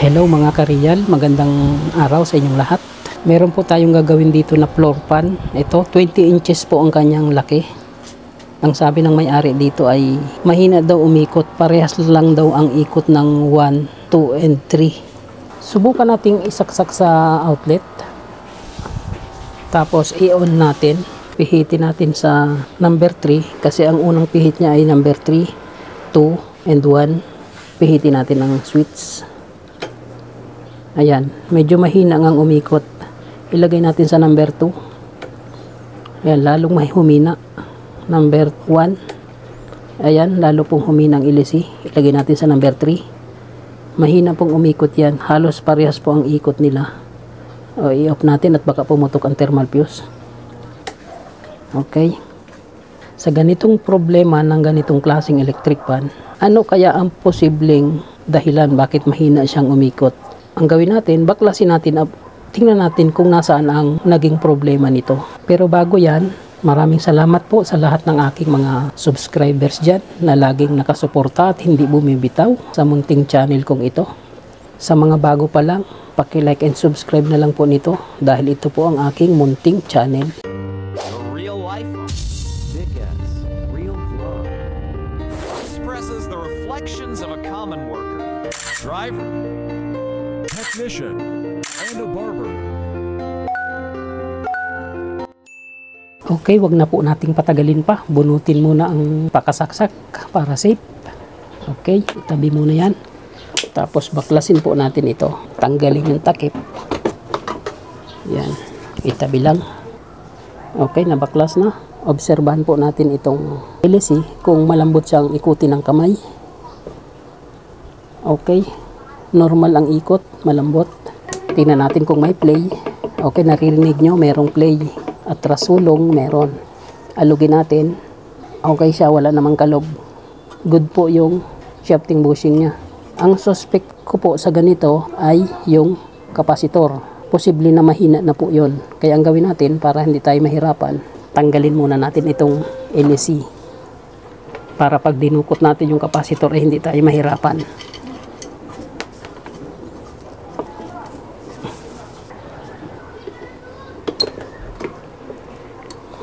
Hello mga kariyal, magandang araw sa inyong lahat. Meron po tayong gagawin dito na floor pan. Ito, 20 inches po ang kanyang laki. Ang sabi ng may-ari dito ay mahina daw umikot. Parehas lang daw ang ikot ng 1, 2, and 3. Subukan nating isaksak sa outlet. Tapos i-on natin. Pihitin natin sa number 3 kasi ang unang pihit niya ay number 3, 2, and 1. Pihitin natin ang switch. Ayan, medyo mahina ngang umikot. Ilagay natin sa number 2. Ayan, lalong may humina. Number 1. Ayan, lalo pong humina ang ilisi. Ilagay natin sa number 3. Mahina pong umikot yan. Halos parehas po ang ikot nila. O, i-off natin at baka pumutok ang thermal fuse. Okay. Sa ganitong problema ng ganitong klaseng electric fan, ano kaya ang posibleng dahilan bakit mahina siyang umikot? Ang gawin natin, baklasin natin, up- tingnan natin kung nasaan ang naging problema nito. Pero bago yan, maraming salamat po sa lahat ng aking mga subscribers dyan na laging nakasuporta at hindi bumibitaw sa munting channel kong ito. Sa mga bago pa lang, paki-like and subscribe na lang po nito dahil ito po ang aking munting channel. Driver, technician, and a barber. Okay, wag na po nating patagalin pa. Bunutin muna ang pakasaksak para safe. Okay, itabi muna yan. Tapos baklasin po natin ito. Tanggalin yung takip. Yan, itabi lang. Okay, nabaklas na. Obserbahan po natin itong LC kung malambot siyang ikutin ng kamay. Okay, normal ang ikot, malambot. Tingnan natin kung may play. Okay, naririnig nyo, merong play. At rasulong, meron. Alugin natin. Okay siya, wala namang kalog. Good po yung shafting bushing niya. Ang suspect ko po sa ganito ay yung kapasitor. Posible na mahina na po yon. Kaya ang gawin natin para hindi tayo mahirapan, tanggalin muna natin itong LC. Para pag dinukot natin yung kapasitor ay hindi tayo mahirapan.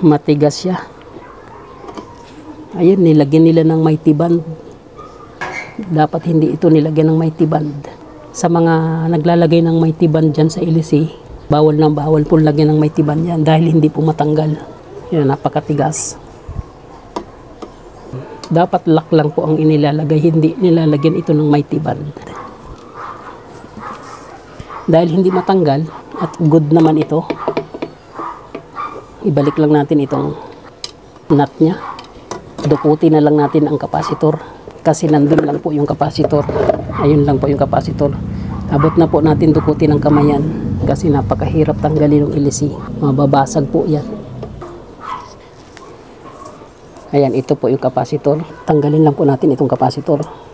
Matigas siya. Ayun, nilagyan nila ng mighty band. Dapat hindi ito nilagyan ng mighty band. Sa mga naglalagay ng mighty band dyan sa LC, bawal na bawal po lagyan ng mighty band yan dahil hindi po matanggal. Yan, napakatigas. Dapat lock lang po ang inilalagay, hindi nilalagyan ito ng mighty band. Dahil hindi matanggal at good naman ito, ibalik lang natin itong nut niya. Dukutin na lang natin ang kapasitor. Kasi nandun lang po yung kapasitor. Ayun lang po yung kapasitor. Abot na po natin dukutin ang kamayan kasi napakahirap tanggalin ng ilisi. Mababasag po yan. Ayan ito po yung kapasitor. Tanggalin lang po natin itong kapasitor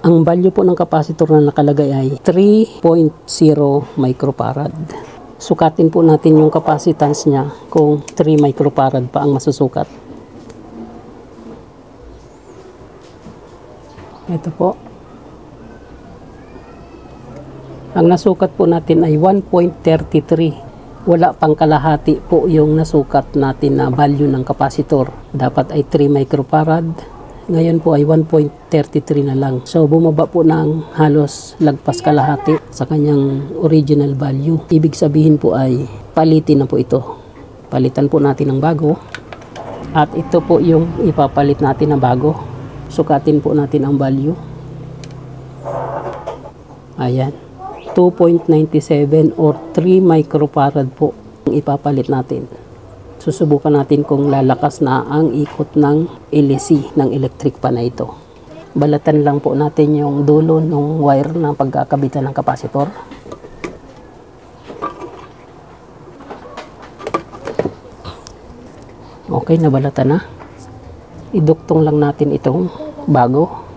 Ang value po ng capacitor na nakalagay ay 3.0 microfarad. Sukatin po natin yung capacitance niya kung 3 microfarad pa ang masusukat. Ito po. Ang nasukat po natin ay 1.33. Wala pang kalahati po yung nasukat natin na value ng capacitor. Dapat ay 3 microfarad ngayon po ay 1.33 na lang. So bumaba po ng halos lagpas kalahati sa kanyang original value. Ibig sabihin po ay palitin na po ito. Palitan po natin ng bago. At ito po yung ipapalit natin na bago. Sukatin po natin ang value. Ayan. 2.97 or 3 microfarad po ang ipapalit natin susubukan natin kung lalakas na ang ikot ng LC ng electric pan na ito. Balatan lang po natin yung dulo ng wire ng pagkakabitan ng kapasitor. Okay, nabalatan na. Iduktong lang natin itong bago.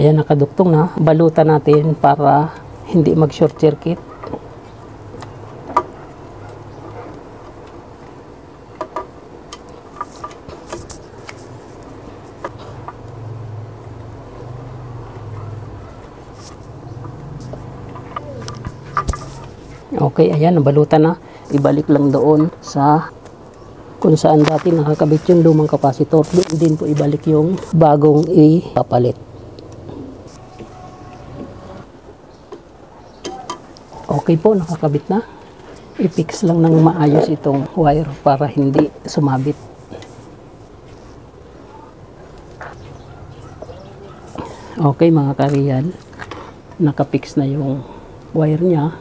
Ayan, nakaduktong na. Balutan natin para hindi mag-short circuit. Okay, ayan, nabalutan na. Ibalik lang doon sa kung saan dati nakakabit yung lumang kapasitor. Doon din po ibalik yung bagong ipapalit. Okay po, nakakabit na. I-fix lang ng maayos itong wire para hindi sumabit. Okay mga kariyan, nakapix na yung wire niya.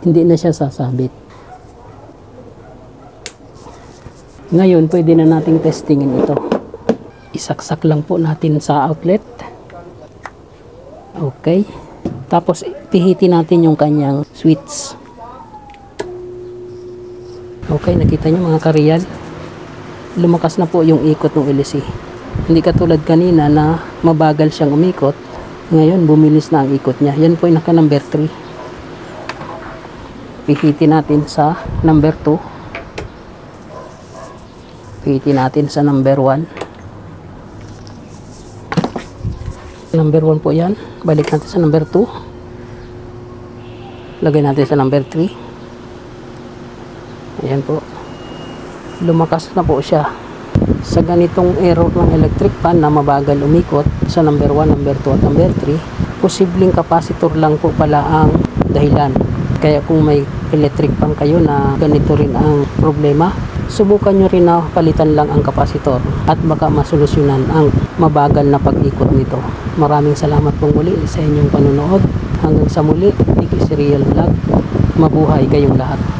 Hindi na siya sasabit. Ngayon, pwede na nating testingin ito. Isaksak lang po natin sa outlet. Okay. Tapos, pihitin natin yung kanyang switch. Okay, nakita nyo mga kariyal. Lumakas na po yung ikot ng LC. Hindi katulad kanina na mabagal siyang umikot. Ngayon, bumilis na ang ikot niya. Yan po yung naka number 3. Pihitin natin sa number 2. Pihitin natin sa number 1. Number 1 po yan. Balik natin sa number 2. Lagay natin sa number 3. Ayan po. Lumakas na po siya. Sa ganitong error ng electric fan na mabagal umikot sa number 1, number 2 at number 3, posibleng capacitor lang po pala ang dahilan. Kaya kung may electric fan kayo na ganito rin ang problema, subukan nyo rin na palitan lang ang kapasitor at baka masolusyonan ang mabagal na pag-ikot nito. Maraming salamat pong muli sa inyong panonood. Hanggang sa muli, Tiki Serial Vlog. Mabuhay kayong lahat.